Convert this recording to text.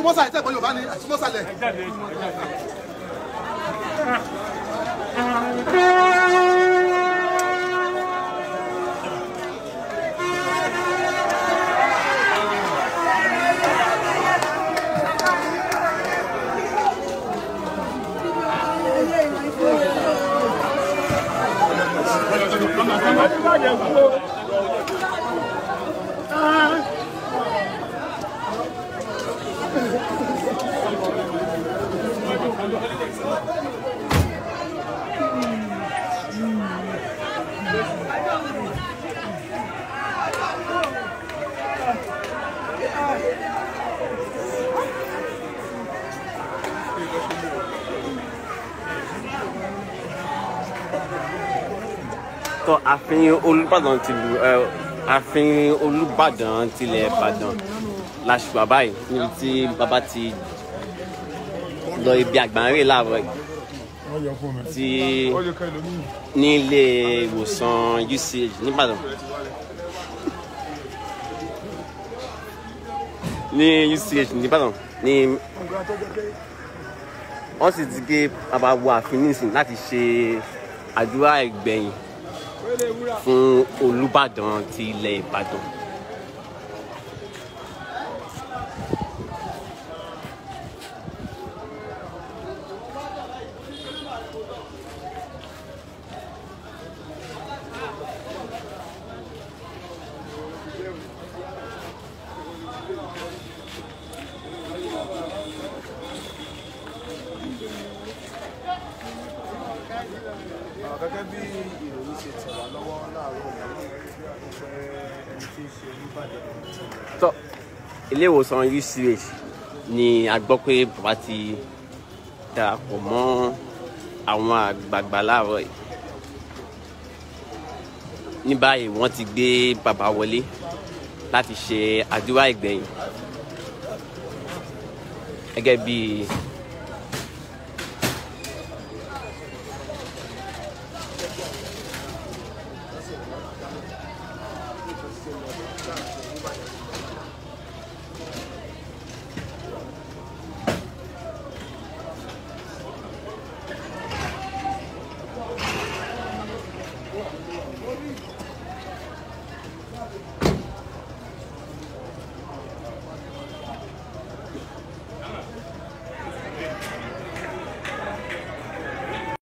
súnmọ́sàlẹ̀ tẹ́gbọ́n Yorùbá ni súnmọ́sàlẹ̀. tọ́ ààfin olùbàdàn tìlú ẹ ààfin olùbàdàn tilẹ̀ ìbàdàn làṣùpà báyìí níbi tí bàbá ti lọ ibi àgbáńrè láàárọ̀ yìí tí ní ilé ìwòsàn UCH nìbàdàn ní UCH nìbàdàn ní wọ́n sì ti gé bàbá wọ ààfin nísìn láti ṣe àdúrà ìgbẹ̀yìn fún olùbàdàn ti ilẹ̀ ìbàdàn. Gẹ́gẹ́ bí ìròyìn ṣe tẹ̀ wá lọ́wọ́ láàárọ̀ pé ẹni tí ń ṣe olùbàdàn tọ́ ilé ìwòsàn UCH ni a gbọ́ pé bàbá ti darapọ̀ mọ́ àwọn àgbààgbà láàárọ̀ yìí. Ní báyìí wọ́n ti gbé bàbá wọlé láti ṣe àdúrà ìgbẹ̀yìn. Gẹ́gẹ́ 是那个价值五百元。